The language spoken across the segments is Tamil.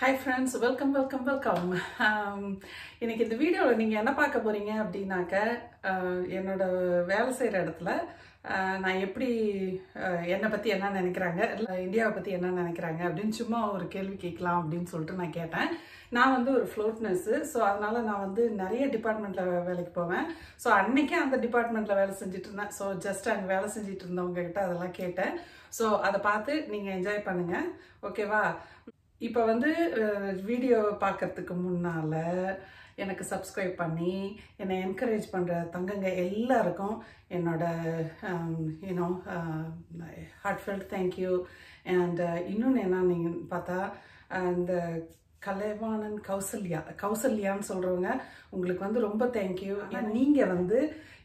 Hi friends welcome welcome welcome இன்னைக்கு இந்த வீடியோவில் நீங்கள் என்ன பார்க்க போகிறீங்க அப்படின்னாக்க என்னோடய என்னோட வேலை செய்கிற இடத்துல uh, நான் எப்படி uh, என்னை பற்றி என்ன நினைக்கிறாங்க இல்லை இந்தியாவை பற்றி என்ன நினைக்கிறாங்க அப்படின்னு சும்மா ஒரு கேள்வி கேட்கலாம் அப்படின்னு சொல்லிட்டு நான் கேட்டேன். நான் வந்து ஒரு ஃப்ளோட் நர்ஸு ஸோ அதனால் நான் வந்து நிறைய டிபார்ட்மெண்ட்டில் வேலைக்கு போவேன். ஸோ அன்னைக்கே அந்த டிபார்ட்மெண்ட்டில் வேலை செஞ்சுட்டு இருந்தேன். ஸோ ஜஸ்ட் அங்கே வேலை செஞ்சுட்டு இருந்தவங்க கிட்ட அதெல்லாம் கேட்டேன். ஸோ அதை பார்த்து நீங்கள் என்ஜாய் பண்ணுங்கள் ஓகேவா இப்போ வந்து வீடியோ பார்க்கறதுக்கு முன்னால் எனக்கு சப்ஸ்கிரைப் பண்ணி என்னை என்கரேஜ் பண்ணுற தங்கங்க எல்லாருக்கும் என்னோட யூனோ ஹார்ட்ஃபெல்ட் தேங்க்யூ அண்ட் இன்னொன்று என்ன நீங்கள் பார்த்தா இந்த கலைவாணன் கௌசல்யா கௌசல்யான்னு சொல்கிறவங்க உங்களுக்கு வந்து ரொம்ப தேங்க்யூ நீங்கள் வந்து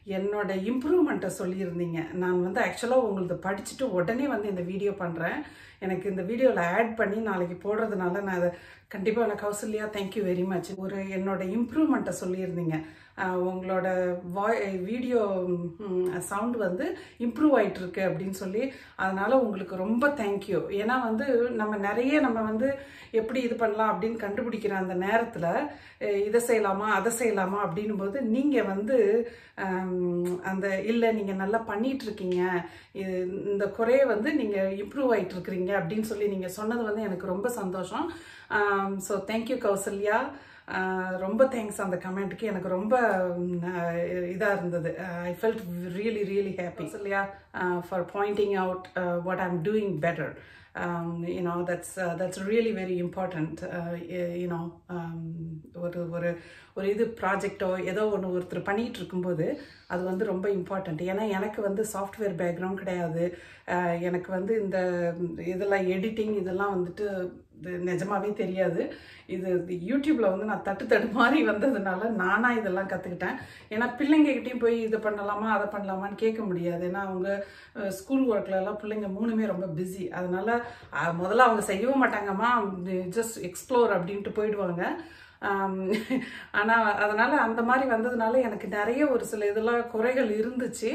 என்னோட இம்ப்ரூவ்மெண்ட்டை சொல்லியிருந்தீங்க. நான் வந்து ஆக்சுவலாக உங்களது படிச்சுட்டு உடனே வந்து இந்த வீடியோ பண்ணுறேன் எனக்கு இந்த வீடியோவில் ஆட் பண்ணி நாளைக்கு போடுறதுனால நான் அதை கண்டிப்பாக நான் கௌசல்யா தேங்க்யூ வெரி மச் ஒரு என்னோட இம்ப்ரூவ்மெண்ட்டை சொல்லியிருந்தீங்க. உங்களோட வாய் வீடியோ சவுண்ட் வந்து இம்ப்ரூவ் ஆகிட்டுருக்கு அப்படின்னு சொல்லி அதனால் உங்களுக்கு ரொம்ப தேங்க்யூ ஏன்னா வந்து நம்ம நிறைய நம்ம வந்து எப்படி இது பண்ணலாம் அப்படின்னு கண்டுபிடிக்கிற அந்த நேரத்தில் இதை செய்யலாமா அதை செய்யலாமா அப்படின்னும் போது நீங்கள் வந்து அந்த இல்லை நீங்கள் நல்லா பண்ணிகிட்ருக்கீங்க இது இந்த குறைய வந்து நீங்கள் இம்ப்ரூவ் ஆயிட்டு இருக்கிறீங்க அப்படின்னு சொல்லி நீங்கள் சொன்னது வந்து எனக்கு ரொம்ப சந்தோஷம். So thank you Kausalya. ரொம்ப தேங்க்ஸ் அந்த கமெண்ட்டுக்கு எனக்கு ரொம்ப இதாக இருந்தது. I felt really really happy இல்லையா? For pointing out what I'm doing better you know that's that's really very important you know ஒரு ஒரு ஒரு இது ப்ராஜெக்டோ ஏதோ ஒன்று ஒருத்தர் பண்ணிகிட்டு இருக்கும்போது அது வந்து ரொம்ப இம்பார்ட்டண்ட் ஏன்னா எனக்கு வந்து சாஃப்ட்வேர் பேக்ரவுண்ட் கிடையாது. எனக்கு வந்து இந்த இதெல்லாம் எடிட்டிங் இதெல்லாம் வந்துட்டு இது நிஜமாவே தெரியாது. இது யூடியூப்பில் வந்து நான் தட்டு தட்டு மாதிரி வந்ததுனால நானாக இதெல்லாம் கற்றுக்கிட்டேன் ஏன்னா பிள்ளைங்ககிட்டையும் போய் இது பண்ணலாமா அதை பண்ணலாமான்னு கேட்க முடியாது. ஏன்னா அவங்க ஸ்கூல் ஒர்க்லலாம் பிள்ளைங்க மூணுமே ரொம்ப பிஸி அதனால் முதல்ல அவங்க செய்யவும் மாட்டாங்கம்மா. ஜஸ்ட் எக்ஸ்ப்ளோர் அப்படின்ட்டு போயிடுவாங்க. ஆனால் அதனால் அந்த மாதிரி வந்ததுனால எனக்கு நிறைய ஒரு சில இதெல்லாம் குறைகள் இருந்துச்சு.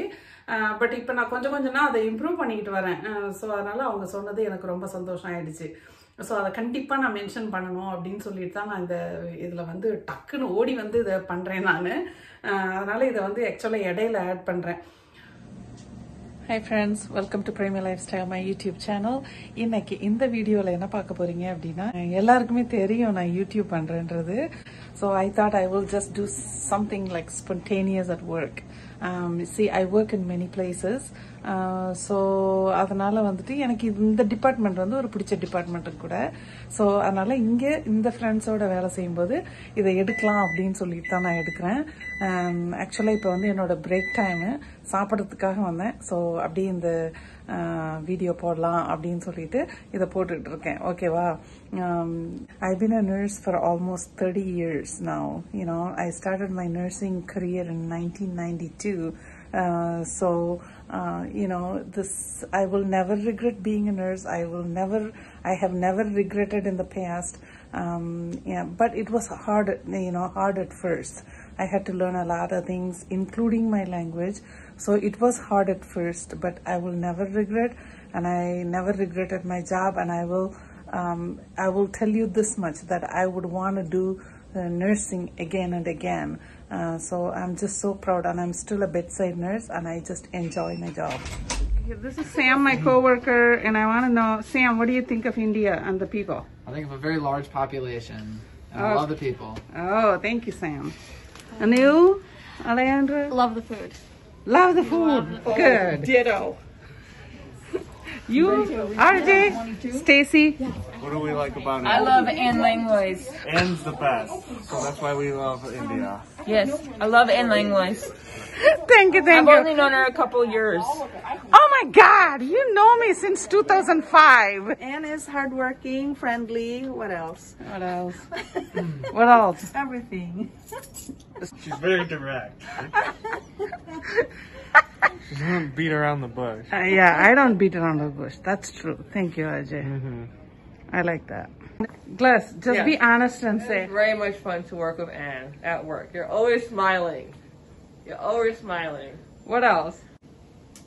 பட் இப்போ நான் கொஞ்சம் கொஞ்சம்னா அதை இம்ப்ரூவ் பண்ணிக்கிட்டு வரேன். ஸோ அதனால் அவங்க சொன்னது எனக்கு ரொம்ப சந்தோஷம் ஆயிடுச்சு. ஸோ அதை கண்டிப்பாக நான் மென்ஷன் பண்ணணும் அப்படின்னு சொல்லிட்டு தான் நான் இந்த இதில் வந்து டக்குன்னு ஓடி வந்து இதை பண்ணுறேன் நான். அதனால் இதை வந்து ஆக்சுவலாக இடையில ஆட் பண்ணுறேன் hi friends welcome to Premi lifestyle my YouTube channel இன்னைக்கு இந்த வீடியோவில் என்ன பார்க்க போறீங்க அப்படின்னா எல்லாருக்குமே தெரியும் நான் YouTube பண்ணுறேன்றது so I thought I will just do something like spontaneous at work see I work in many places so அதனால வந்துட்டு எனக்கு இந்த டிபார்ட்மெண்ட் வந்து ஒரு பிடிச்ச டிபார்ட்மெண்ட் கூட. ஸோ அதனால இங்கே இந்த ஃப்ரெண்ட்ஸோட வேலை செய்யும்போது இதை எடுக்கலாம் அப்படின்னு சொல்லிட்டு தான் நான் எடுக்கிறேன். Um, ஆக்சுவலாக இப்போ வந்து என்னோட பிரேக் டைமு சாப்பிட்றதுக்காக வந்தேன். ஸோ அப்படியே இந்த வீடியோ போடலாம் அப்படின்னு சொல்லிட்டு இதை போட்டுட்டு இருக்கேன் ஓகேவா I been a nurse for almost thirty years now you know I started my nursing career in nineteen ninety two so uh, you know this i will never regret being a nurse i will never i have never regretted in the past um, yeah but it was hard you know hard at first i had to learn a lot of things including my language so it was hard at first but i will never regret and i never regretted my job and i will um, i will tell you this much that i would want to do uh, nursing again and again. Uh, so I'm just so proud, and I'm still a bedside nurse, and I just enjoy my job. This is Sam, my coworker, and I want to know, Sam, what do you think of India and the people? I think of a very large population. And I Oh. love the people. Oh, thank you, Sam. And you, Alejandra? Love the food. Love the food. Good. Ditto. You, RJ, Stacy. What do we like about it? I love Anne Langlois. Anne's the best, so that's why we love India. Yes, I love Anne Langlois. Thank you, thank you. I've only known her a couple years. Oh my God, you know me since 2005. Anne is hardworking, friendly. What else? What else? Hmm. what else? Everything. She's very direct. she doesn't beat around the bush. Uh, yeah, I don't beat around the bush. That's true. Thank you, Ajay. I like that. Glass, just be honest and say. It's very much fun to work with Anne at work. You're always smiling. You're always smiling. What else?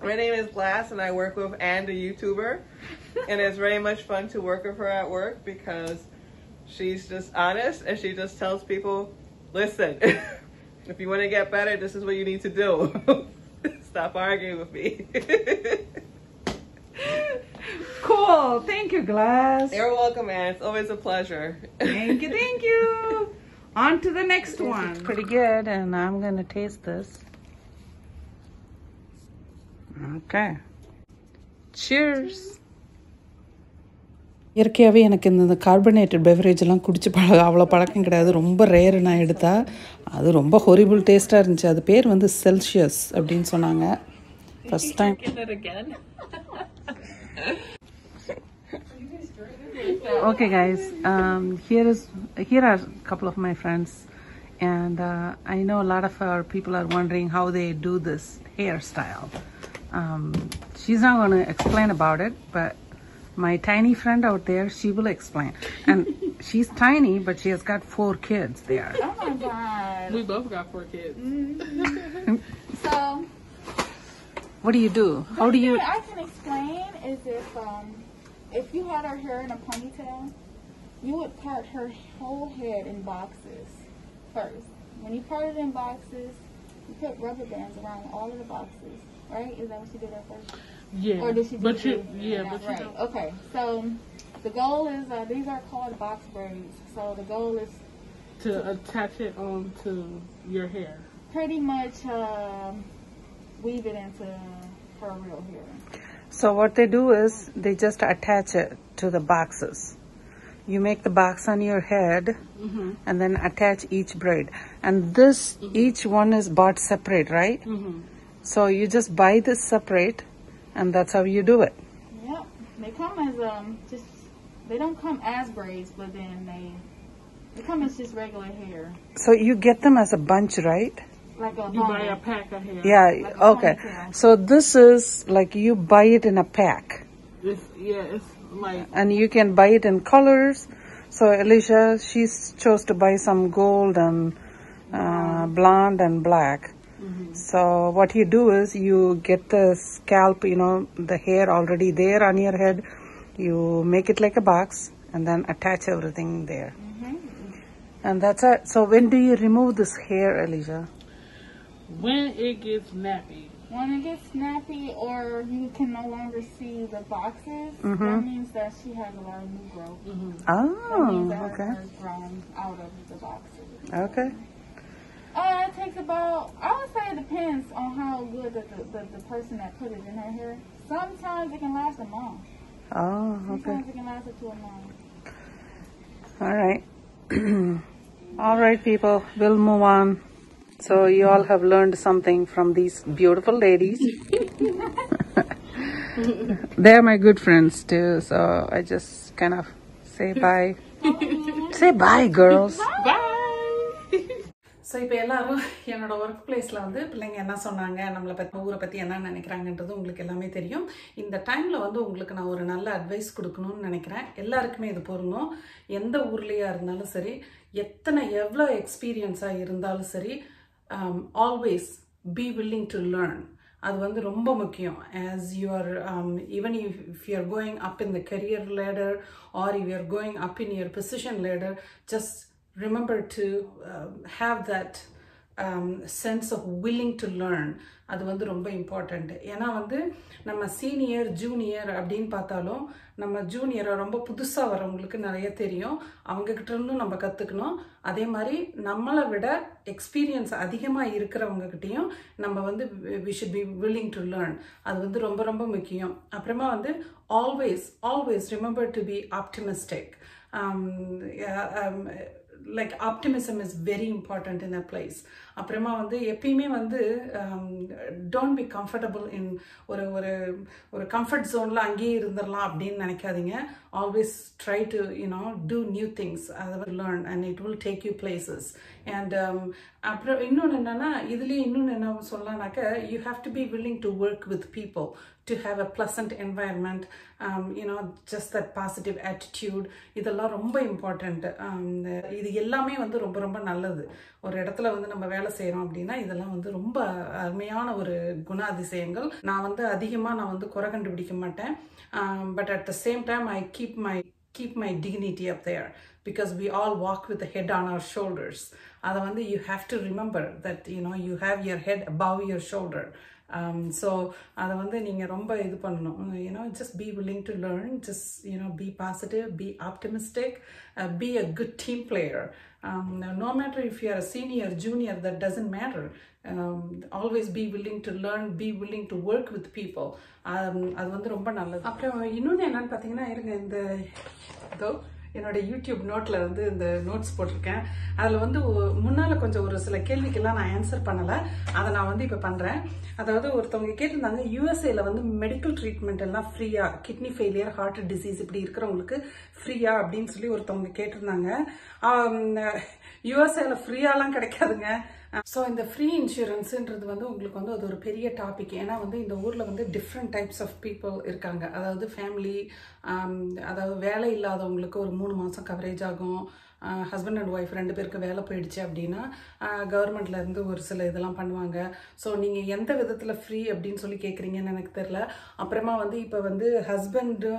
My name is Glass, and I work with Anne, the YouTuber. and it's very much fun to work with her at work because She's just honest and she just tells people, listen, if you want to get better, this is what you need to do. Stop arguing with me. Cool. Thank you, Glass. You're welcome, man. It's always a pleasure. Thank you, thank you. On to the next one. Pretty good, and I'm gonna taste this. Okay. Cheers. இயற்கையாகவே எனக்கு இந்த கார்பனேட்டட் பெவரேஜெல்லாம் குடிச்சு பழக அவ்வளோ பழக்கம் கிடையாது ரொம்ப ரேரு நான் எடுத்தா அது ரொம்ப ஹொரிபிள் டேஸ்ட்டாக இருந்துச்சு அது பேர் வந்து செல்சியஸ் அப்படின்னு சொன்னாங்க first time okay guys um, here is here are a couple of my friends and uh, i know a lot of our people are wondering how they do this hairstyle um, she's not going to explain about it but my tiny friend out there she will explain and she's tiny but she has got four kids there Oh my god. We both got four kids. So what do you do how do you I can explain is if um if you had her hair in a ponytail, you would part her whole head in boxes first. When you part it in boxes, you put rubber bands around all of the boxes, right? Is that what she did at first? Yeah. Or did she do but you, two? yeah, but you right. don't. Okay, so the goal is uh, these are called box braids. So the goal is to attach it onto your hair. pretty much um weave it into her real hair. So what they do is they just attach it to the boxes. You make the box on your head and then attach each braid. And this, each one is bought separate, right? So you just buy this separate and that's how you do it. Yep. They come as um just they don't come as braids, but then they they come as just regular hair. So you get them as a bunch, right? Like a You buy a pack of hair. Yeah, Like okay. ponytail. So this is like you buy it in a pack It's yeah, it's like and you can buy it in colors. So Alicia, she chose to buy some gold and uh, blonde and black. So what you do is you get the scalp, you know, the hair already there on your head. You make it like a box and then attach everything there. And that's it. So when do you remove this hair, Alicia? when it gets nappy. When it gets snappy or you can no longer see the boxes, Mm-hmm. that means that she has a lot of new growth. That means Oh, that her okay. hair is out of the boxes. Okay. Uh, it takes about, I would say it depends on how good the, the, the, person that put it in her hair. Sometimes it can last a month. Oh, okay. Sometimes it can last up to a month. All right. all right, people, we'll move on. So, you all have learned something from these beautiful ladies. They're my good friends too, so I just kind of say bye. say bye, girls. So இப்போ எல்லாரும் என்னோடய ஒர்க் பிளேஸில் வந்து பிள்ளைங்க என்ன சொன்னாங்க? நம்மளை பற்றி ஊரை பற்றி என்ன நினைக்கிறாங்கன்றது உங்களுக்கு எல்லாமே தெரியும். இந்த டைமில் வந்து உங்களுக்கு நான் ஒரு நல்ல அட்வைஸ் கொடுக்கணும்னு நினைக்கிறேன். எல்லாருக்குமே இது பொருந்தும். எந்த ஊர்லேயா இருந்தாலும் சரி எத்தனை எவ்வளோ எக்ஸ்பீரியன்ஸாக இருந்தாலும் சரி always be willing to learn அது வந்து ரொம்ப முக்கியம். As you're even if you're going up in the career ladder or if you're going up in your position ladder just remember to uh, have that um, sense of willing to learn. அது வந்து ரொம்ப இம்பார்ட்டண்ட் ஏன்னா வந்து நம்ம சீனியர் ஜூனியர் அப்படின்னு பார்த்தாலும் நம்ம ஜூனியரை ரொம்ப புதுசாக வரவங்களுக்கு நிறைய தெரியும். அவங்கக்கிட்ட இருந்தும் நம்ம கற்றுக்கணும் அதே மாதிரி நம்மளை விட எக்ஸ்பீரியன்ஸ் அதிகமாக இருக்கிறவங்கக்கிட்டேயும் நம்ம வந்து we should be willing to learn அது வந்து ரொம்ப ரொம்ப முக்கியம். அப்புறமா வந்து always always remember to be optimistic like optimism is very important in a place அப்புறமா வந்து எப்பயுமே வந்து டோன்ட் பி கம்ஃபர்டபுள் இன் ஒரு ஒரு ஒரு கம்ஃபர்ட் ஜோனில் அங்கேயே இருந்துடலாம் அப்படின்னு நினைக்காதீங்க. Always try to you know do new things அதை learn and it will take you places and அப்புறம் இன்னொன்று என்னென்னா இதுலேயே இன்னொன்று என்ன சொல்லலாம்னாக்க you have to be willing to work with people to have a pleasant environment you know just that positive attitude இதெல்லாம் ரொம்ப இம்பார்ட்டண்ட் இது எல்லாமே வந்து ரொம்ப ரொம்ப நல்லது ஒரு இடத்துல வந்து நம்ம வேலை செய்கிறோம் அப்படின்னா இதெல்லாம் வந்து ரொம்ப அருமையான ஒரு குணாதிசயங்கள் நான் வந்து அதிகமாக நான் வந்து குறை கண்டுபிடிக்க மாட்டேன் but at the same time I keep my keep my dignity up there because we all walk with head on our shoulders அதை வந்து you have to remember that you know you have your head above your shoulder so அதை வந்து நீங்கள் ரொம்ப இது பண்ணணும் you know just be willing to learn just you know be positive be optimistic be a good team player no matter if you are a senior, junior, that doesn't matter. Um, always be willing to learn, be willing to work with அது வந்து ரொம்ப நல்லது அப்புறம் இன்னொன்று என்னன்னு பார்த்தீங்கன்னா இருங்க இந்த இதோ என்னோட யூடியூப் நோட்டில் வந்து இந்த நோட்ஸ் போட்டிருக்கேன். அதில் வந்து முன்னால் முன்னால கொஞ்சம் ஒரு சில கேள்விக்கெல்லாம் நான் ஆன்சர் பண்ணலை. அதை நான் வந்து இப்போ பண்ணுறேன் அதாவது ஒருத்தவங்க கேட்டிருந்தாங்க யூஎஸ்ஏல வந்து மெடிக்கல் ட்ரீட்மெண்ட் எல்லாம் ஃப்ரீயா கிட்னி ஃபெயிலியர் ஹார்ட் டிசீஸ் இப்படி இருக்கிறவங்களுக்கு ஃப்ரீயா அப்படின்னு சொல்லி ஒருத்தவங்க கேட்டிருந்தாங்க. யூஎஸ்ஏல ஃப்ரீயாலாம் கிடைக்காதுங்க. ஸோ இந்த ஃப்ரீ இன்சூரன்ஸுன்றது வந்து உங்களுக்கு வந்து அது ஒரு பெரிய டாபிக் ஏன்னா வந்து இந்த ஊரில் வந்து டிஃப்ரெண்ட் டைப்ஸ் ஆஃப் பீப்புள் இருக்காங்க. அதாவது ஃபேமிலி அதாவது வேலை இல்லாதவங்களுக்கு ஒரு மூணு மாதம் கவரேஜ் ஆகும். ஹஸ்பண்ட் அண்ட் ஒய்ஃப் ரெண்டு பேருக்கு வேலை போயிடுச்சு அப்படின்னா கவர்மெண்ட்லேருந்து ஒரு சில இதெல்லாம் பண்ணுவாங்க. ஸோ நீங்கள் எந்த விதத்தில் ஃப்ரீ அப்படின்னு சொல்லி கேட்குறீங்கன்னு எனக்கு தெரில அப்புறமா வந்து இப்போ வந்து ஹஸ்பண்டு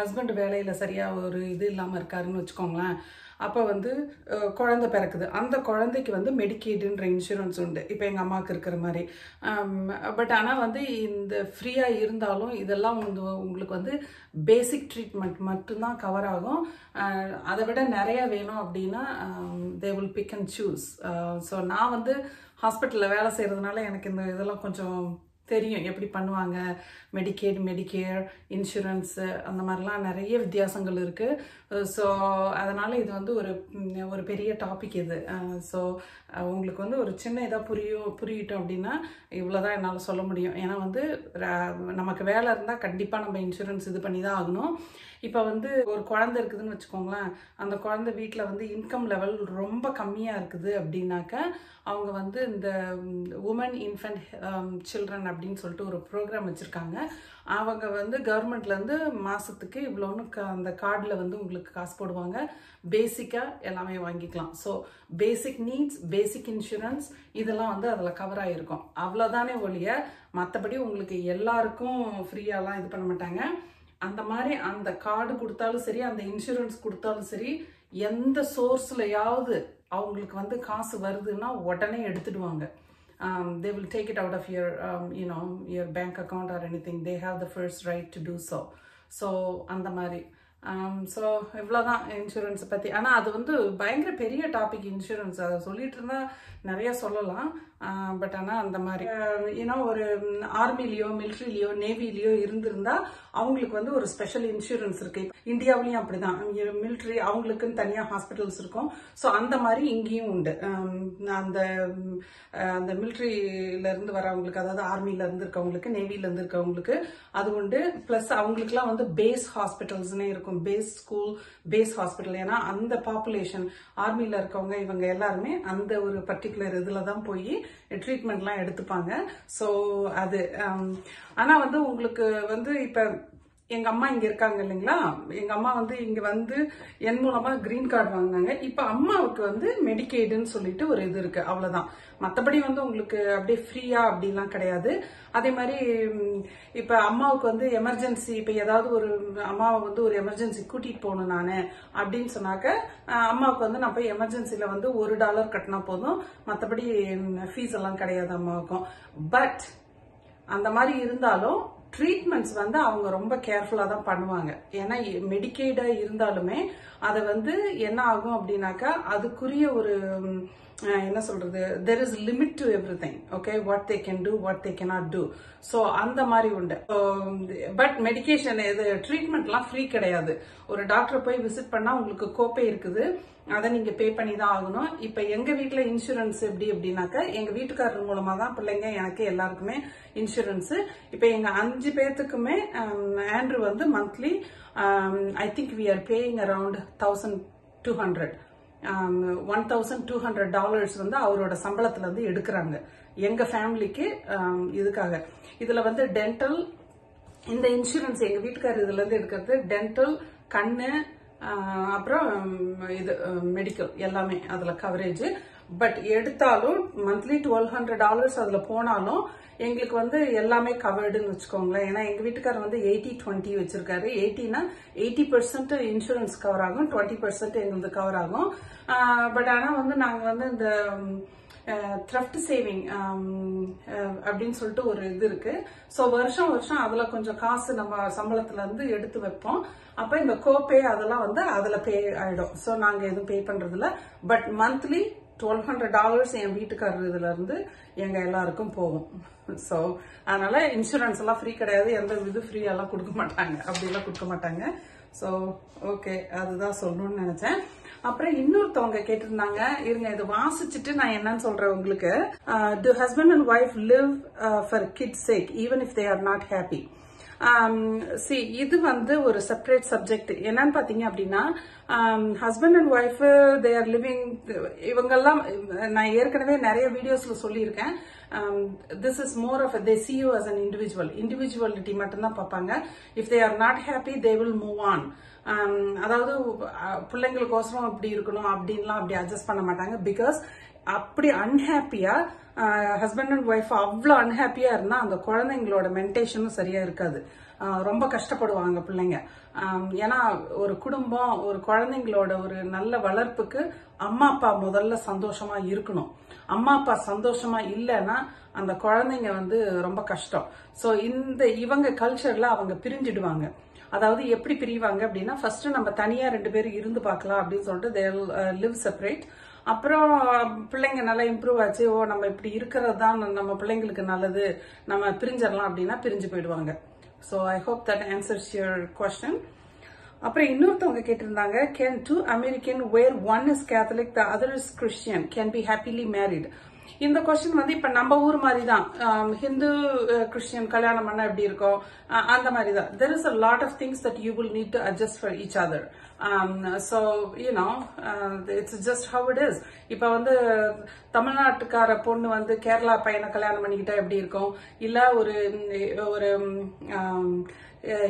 ஹஸ்பண்ட் வேலையில் சரியாக ஒரு இது இல்லாமல் இருக்காருன்னு வச்சுக்கோங்களேன். அப்போ வந்து குழந்தை பிறக்குது. அந்த குழந்தைக்கு வந்து மெடிக்கேடுன்ற இன்சூரன்ஸ் உண்டு. இப்போ எங்கள் அம்மாவுக்கு இருக்கிற மாதிரி. பட் ஆனால் வந்து இந்த ஃப்ரீயாக இருந்தாலும் இதெல்லாம் வந்து உங்களுக்கு வந்து பேசிக் ட்ரீட்மெண்ட் மட்டும்தான் கவர் ஆகும். அதை விட நிறைய வேணும் அப்படின்னா they will pick and choose so நான் வந்து ஹாஸ்பிட்டலில் வேலை செய்கிறதுனால எனக்கு இந்த இதெல்லாம் கொஞ்சம் தெரியும் எப்படி பண்ணுவாங்க. மெடிக்கேட் மெடிக்கேர் இன்சூரன்ஸு அந்த மாதிரிலாம் நிறைய வித்தியாசங்கள் இருக்குது ஸோ அதனால் இது வந்து ஒரு ஒரு பெரிய டாபிக் இது. ஸோ உங்களுக்கு வந்து ஒரு சின்ன இதாக புரியும் புரியட்டும் அப்படின்னா இவ்வளோதான் என்னால் சொல்ல முடியும். ஏன்னா வந்து நமக்கு வேலை இருந்தால் கண்டிப்பாக நம்ம இன்சூரன்ஸ் இது பண்ணி தான் ஆகணும். இப்போ வந்து ஒரு குழந்தை இருக்குதுன்னு வச்சுக்கோங்களேன் அந்த குழந்தை வீட்டில் வந்து இன்கம் லெவல் ரொம்ப கம்மியாக இருக்குது அப்படின்னாக்க அவங்க வந்து இந்த உமன் இன்ஃபென்ட் சில்ட்ரன் அப்படின்னு சொல்லிட்டு ஒரு ப்ரோக்ராம் வச்சுருக்காங்க. அவங்க வந்து கவர்மெண்ட்லேருந்து மாதத்துக்கு இவ்வளோன்னு அந்த கார்டில் வந்து உங்களுக்கு காசு போடுவாங்க. பேசிக்காக எல்லாமே வாங்கிக்கலாம். So basic needs basic insurance இதெல்லாம் வந்து அதில் கவர் ஆகிருக்கும் அவ்வளோதானே ஒழிய மற்றபடி உங்களுக்கு எல்லாருக்கும் ஃப்ரீயாலாம் இது பண்ண மாட்டாங்க. அந்த மாதிரி அந்த கார்டு கொடுத்தாலும் சரி அந்த இன்சூரன்ஸ் கொடுத்தாலும் சரி எந்த சோர்ஸ்லையாவது அவங்களுக்கு வந்து காசு வருதுன்னா உடனே எடுத்துடுவாங்க. They will take it out of of you know um, bank account or anything they have the first right to do so so அந்த மாதிரி. Um, ஸோ இவ்வளோதான் இன்சூரன்ஸ் பற்றி ஆனால் அது வந்து பயங்கர பெரிய டாபிக் இன்சூரன்ஸ் அதை சொல்லிட்டு இருந்தால் நிறையா சொல்லலாம். பட் ஆனால் அந்த மாதிரி. ஏன்னா ஒரு ஆர்மிலேயோ மிலிட்ரிலேயோ நேவிலேயோ இருந்திருந்தா அவங்களுக்கு வந்து ஒரு ஸ்பெஷல் இன்சூரன்ஸ் இருக்கு. இந்தியாவிலையும் அப்படிதான். மிலிட்ரி அவங்களுக்குன்னு தனியாக ஹாஸ்பிட்டல்ஸ் இருக்கும். ஸோ அந்த மாதிரி இங்கேயும் உண்டு. அந்த அந்த மிலிட்ரியிலேருந்து வரவங்களுக்கு அதாவது ஆர்மியிலேருந்து இருக்கவங்களுக்கு நேவில இருக்கவங்களுக்கு அது உண்டு. ப்ளஸ் அவங்களுக்குலாம் வந்து பேஸ் ஹாஸ்பிட்டல்ஸ்னே இருக்கும். பேஸ் ஸ்கூல் பேஸ் ஹாஸ்பிட்டல் ஏன்னா அந்த பாப்புலேஷன் ஆர்மியில் இருக்கவங்க இவங்க எல்லாருமே அந்த ஒரு பர்டிகுலர் இதில் தான் போய் ட்ரீட்மெண்ட்லாம் எடுத்துப்பாங்க. ஸோ அது um, ஆனால் வந்து உங்களுக்கு வந்து இப்போ எங்க அம்மா இங்க இருக்காங்க இல்லைங்களா? எங்க அம்மா வந்து இங்க வந்து என் மூலமா கிரீன் கார்டு வாங்கினாங்க. இப்ப அம்மாவுக்கு வந்து மெடிக்கேடுன்னு சொல்லிட்டு ஒரு இது இருக்கு. அவ்வளவுதான். மத்தபடி வந்து உங்களுக்கு அப்படியே ஃப்ரீயா அப்படிலாம் கிடையாது. அதே மாதிரி இப்போ இப்ப அம்மாவுக்கு வந்து எமர்ஜென்சி இப்ப ஏதாவது ஒரு அம்மாவை வந்து ஒரு எமர்ஜென்சி கூட்டிட்டு போகணும் நானு அப்படின்னு சொன்னாக்க அம்மாவுக்கு வந்து நான் போய் எமர்ஜென்சில வந்து ஒரு டாலர் கட்டினா போதும். மத்தபடி ஃபீஸ் எல்லாம் கிடையாது அம்மாவுக்கும். பட் அந்த மாதிரி இருந்தாலும் ட்ரீட்மெண்ட்ஸ் வந்து அவங்க ரொம்ப கேர்ஃபுல்லாக தான் பண்ணுவாங்க. ஏன்னா மெடிக்கேடாக இருந்தாலுமே அதை வந்து என்ன ஆகும் அப்படின்னாக்கா அதுக்குரிய ஒரு என்ன சொல்றது? There is limit to everything okay what they can do what they cannot do so அந்த மாதிரி உண்டு. பட் மெடிகேஷன் இது ட்ரீட்மெண்ட்லாம் ஃப்ரீ கிடையாது. ஒரு டாக்டரை போய் விசிட் பண்ணா உங்களுக்கு கோப்பை இருக்குது. அதை நீங்க பே பண்ணி தான் ஆகணும். இப்ப எங்க வீட்டில் இன்சூரன்ஸ் எப்படி அப்படின்னாக்க எங்க வீட்டுக்காரர் மூலமா தான் பிள்ளைங்க எனக்கு எல்லாருக்குமே இன்சூரன்ஸ் இப்ப எங்க அஞ்சு பேர்த்துக்குமே ஆண்ட்ரு um, வந்து monthly I think we are paying around thousand two hundred one thousand two hundred dollars வந்து அவரோட சம்பளத்துல இருந்து எடுக்கிறாங்க. எங்க ஃபேமிலிக்கு இதுக்காக. இதுல வந்து டென்டல் இந்த இன்சூரன்ஸ் எங்க வீட்டுக்காரர் இதுல இருந்து எடுக்கிறது டென்டல் கண்ணு அப்புறம் இது மெடிக்கல் எல்லாமே அதுல கவரேஜ் பட் எடுத்தாலும் மந்த்லி டுவெல் ஹண்ட்ரட் டாலர்ஸ் அதில் போனாலும் எங்களுக்கு வந்து எல்லாமே கவர்டுன்னு வச்சுக்கோங்களேன். ஏன்னா எங்கள் வீட்டுக்காரர் வந்து எயிட்டி டுவெண்ட்டி வச்சிருக்காரு. எயிட்டினா எயிட்டி பர்சன்ட் இன்சூரன்ஸ் கவர் ஆகும் டுவெண்ட்டி பர்சன்ட் எங்களுக்கு கவர் ஆகும். பட் ஆனால் வந்து நாங்கள் வந்து இந்த த்ரஃப்ட் சேவிங் அப்படின்னு சொல்லிட்டு ஒரு இது இருக்கு. ஸோ வருஷம் வருஷம் அதுல கொஞ்சம் காசு நம்ம சம்பளத்துல இருந்து எடுத்து வைப்போம். அப்ப இந்த கோபே அதெல்லாம் வந்து அதுல பே ஆயிடும். ஸோ நாங்க எதுவும் பே பண்றதில்ல. But monthly twelve hundred dollars என் வீட்டுக்காரர் இதுலேருந்து இருந்து எல்லாருக்கும் போகும். ஸோ அதனால் இன்சூரன்ஸ் எல்லாம் ஃப்ரீ கிடையாது. எந்த இது ஃப்ரீயெல்லாம் கொடுக்க மாட்டாங்க. அப்படிலாம் கொடுக்க மாட்டாங்க. ஸோ ஓகே அதுதான் சொல்லணும்னு நினச்சேன். அப்புறம் இன்னொருத்தவங்க கேட்டிருந்தாங்க இருங்க இதை வாசிச்சுட்டு நான் என்னன்னு சொல்றேன் உங்களுக்கு. Two husband and wife live for kids sake even if they are not happy Um, see இது வந்து ஒரு செப்பரேட் சப்ஜெக்ட் என்னன்னு பாத்தீங்க அப்படின்னா husband and wife they are living இவங்கெல்லாம் நான் ஏற்கனவே நிறைய வீடியோஸ்ல சொல்லியிருக்கேன். This is more of they see you as an individual individuality மட்டும்தான் பார்ப்பாங்க. If they are not happy they will move on அதாவது பிள்ளைங்களுக்கோசரம் இப்படி இருக்கணும் அப்படின்லாம் அப்படி அட்ஜஸ்ட் பண்ண மாட்டாங்க. பிகாஸ் அப்படி அன்ஹாப்பியா ஹஸ்பண்ட் அண்ட் ஒய்ஃப் அவ்வளோ அன்ஹாப்பியாக இருந்தால் அந்த குழந்தைங்களோட மென்டேஷனும் சரியாக இருக்காது. ரொம்ப கஷ்டப்படுவாங்க பிள்ளைங்க. ஏன்னா ஒரு குடும்பம் ஒரு குழந்தைங்களோட ஒரு நல்ல வளர்ப்புக்கு அம்மா அப்பா முதல்ல சந்தோஷமா இருக்கணும். அம்மா அப்பா சந்தோஷமா இல்லைன்னா அந்த குழந்தைங்க வந்து ரொம்ப கஷ்டம். ஸோ இந்த இவங்க கல்ச்சர்ல அவங்க பிரிஞ்சிடுவாங்க. அதாவது எப்படி பிரிவாங்க அப்படின்னா ஃபர்ஸ்ட் நம்ம தனியா ரெண்டு பேரும் இருந்து பார்க்கலாம் அப்படின்னு சொல்லிட்டு தே லிவ் செப்பரேட் அப்புறம் பிள்ளைங்க நல்லா இம்ப்ரூவ் ஆச்சு. ஓ நம்ம இப்படி இருக்கிறது தான் நம்ம பிள்ளைங்களுக்கு நல்லது. நம்ம பிரிஞ்சிடலாம் அப்படின்னா பிரிஞ்சு போயிடுவாங்க. So I hope that answers your question அப்புறம் இன்னொருத்தவங்க கேட்டிருந்தாங்க can two American where one is Catholic the other is Christian can be happily married இந்த கொஸ்டின் வந்து இப்ப நம்ம ஊர் மாதிரி தான் ஹிந்து கிறிஸ்டியன் கல்யாணம் பண்ண எப்படி இருக்கும் அந்த மாதிரி தான் there is a lot of things that you will need to adjust for each other so you know it's just how it is இப்ப வந்து தமிழ்நாட்டுக்கார பொண்ணு வந்து கேரளா பையனை கல்யாணம் பண்ணிக்கிட்டா எப்படி இருக்கும்? இல்ல ஒரு ஒரு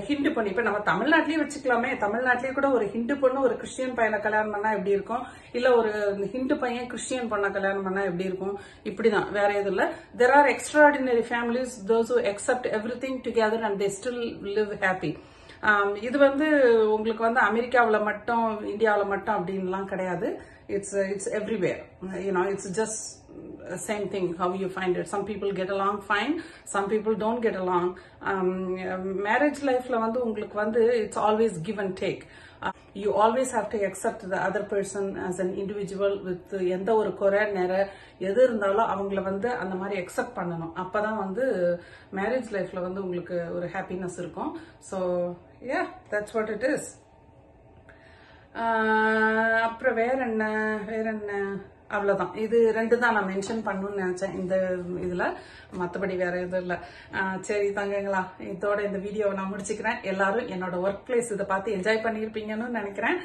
ஹிந்து பொண்ணு. இப்ப நம்ம தமிழ்நாட்டிலேயே வச்சுக்கலாமே. தமிழ்நாட்டிலேயே கூட ஒரு ஹிந்து பொண்ணு ஒரு கிறிஸ்டியன் பையனை கல்யாணம் பண்ணா எப்படி இருக்கும்? இல்ல ஒரு ஹிந்து பையன் கிறிஸ்டியன் பொண்ணை கல்யாணம் பண்ணா எப்படி இருக்கும்? இப்படிதான். வேற எதுவும் இல்ல. There are extraordinary families those who accept everything together and they still live happy இது வந்து உங்களுக்கு வந்து அமெரிக்காவில் மட்டும் இந்தியாவில் மட்டும் அப்படின்லாம் கிடையாது. It's uh, it's it's everywhere you know it's just same thing how you find it some people get along fine some people don't get along um, marriage lifeல வந்து உங்களுக்கு வந்து it's always give and take uh, you always have to accept the other person as an individual with எந்த ஒரு குறை நிற எது இருந்தாலும் அவங்கள வந்து அந்த மாதிரி அக்செப்ட் பண்ணணும் அப்பதான் வந்து மேரேஜ் லைஃப்ல வந்து உங்களுக்கு ஒரு ஹாப்பினஸ் இருக்கும் so yeah that's what it is அப்புறம் வேற என்ன வேற என்ன? அவ்வளோதான் இது ரெண்டு தான் நான் மென்ஷன் பண்ணணும்னு நினச்சேன். இந்த இதில் மற்றபடி வேற எதுவும் இல்லை. சரி தங்கங்களா இதோட இந்த வீடியோவை நான் முடிச்சுக்கிறேன். எல்லாரும் என்னோட ஒர்க் பிளேஸ் இதை பார்த்து என்ஜாய் பண்ணியிருப்பீங்கன்னு நினைக்கிறேன்.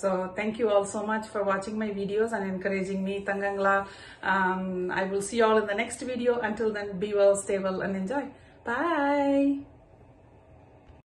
So thank you all so much for வாட்சிங் my videos and encouraging me தங்கங்களா. I will see all you all in the next video. Until then be well stay well